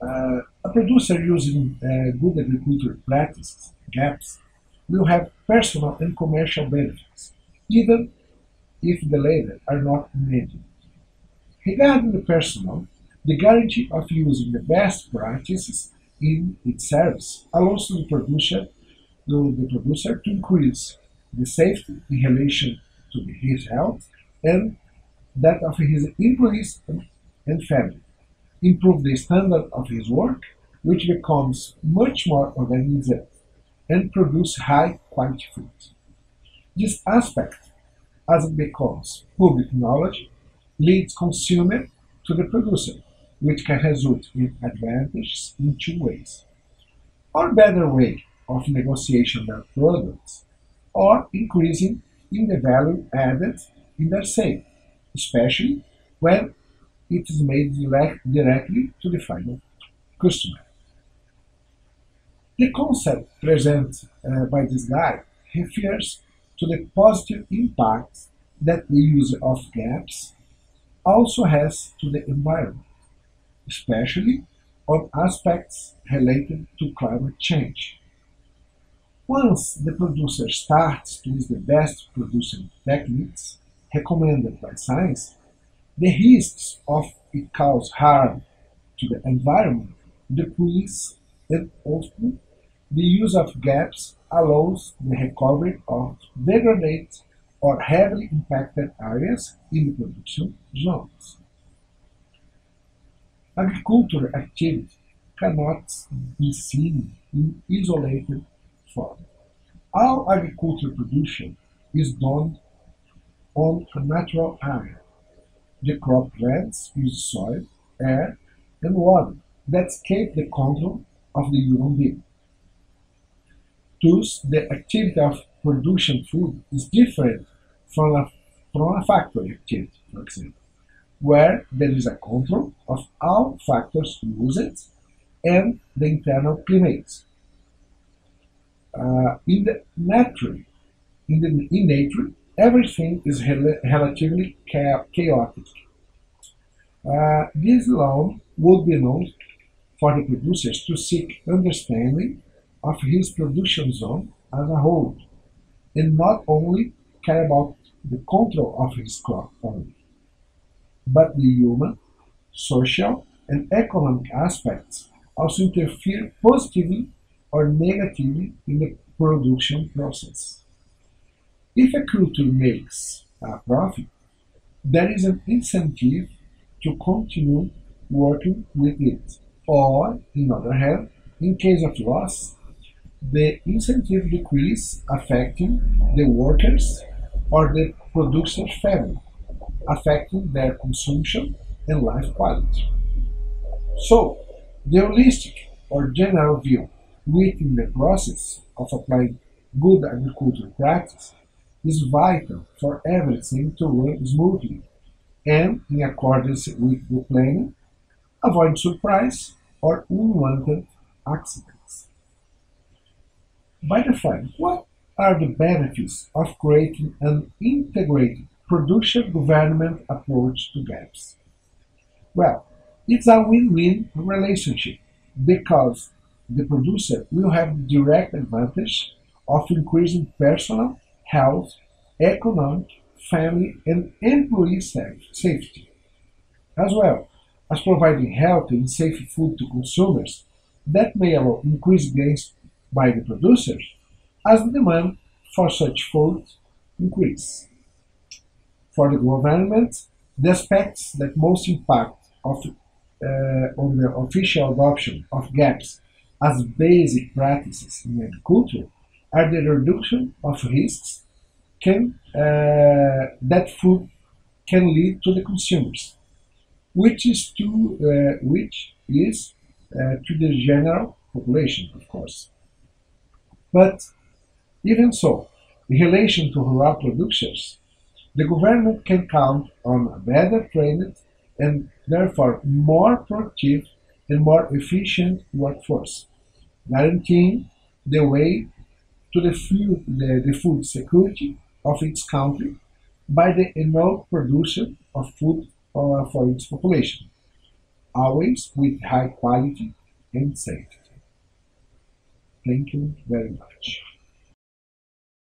Uh, a producer using uh, good agricultural practices, GAPS, will have personal and commercial benefits, even if the latter are not immediate. Regarding the personal, the guarantee of using the best practices in its service allows the producer, the producer to increase the safety in relation to his health and that of his employees and family, improve the standard of his work, which becomes much more organized and produce high quality food. This aspect, as it becomes public knowledge, leads consumer to the producer, which can result in advantages in two ways. Or better way of negotiation their products, or increasing in the value added in their sale, especially when it is made direct, directly to the final customer. The concept presented uh, by this guide refers to the positive impact that the use of GAPS also has to the environment, especially on aspects related to climate change. Once the producer starts to use the best producing techniques recommended by science, the risks of it cause harm to the environment decrease and often the use of GAPS allows the recovery of degraded or heavily impacted areas in the production zones. Agricultural activity cannot be seen in isolated form. All agricultural production is done on a natural area. The crop plants use soil, air, and water that escape the control of the human being. Thus, the activity of production food is different from a, from a factory activity, for example, where there is a control of all factors used and the internal climate. Uh, in the nature, in, the, in nature, everything is rel relatively chaotic. Uh, this law would be known for the producers to seek understanding of his production zone as a whole, and not only care about the control of his crop only, but the human, social, and economic aspects also interfere positively or negatively in the production process. If a culture makes a profit, there is an incentive to continue working with it, or, in other hand, in case of loss, the incentive decrease affecting the workers or the producer's family, affecting their consumption and life quality. So, the holistic or general view within the process of applying good agricultural practice is vital for everything to run smoothly and in accordance with the planning, avoid surprise or unwanted accidents. By defining what are the benefits of creating an integrated producer government approach to GAPS? Well, it's a win-win relationship because the producer will have the direct advantage of increasing personal, health, economic, family, and employee safety, as well as providing healthy and safe food to consumers that may allow increased gains by the producers as the demand for such food increase. For the government, the aspects that most impact of, uh, on the official adoption of GAPS as basic practices in agriculture are the reduction of risks can, uh, that food can lead to the consumers, which is to uh, which is uh, to the general population, of course. But even so, in relation to rural producers, the government can count on a better trained and therefore more productive and more efficient workforce, guaranteeing the way to the food, the, the food security of its country by the enough production of food uh, for its population. always with high quality and safety. Thank you very much.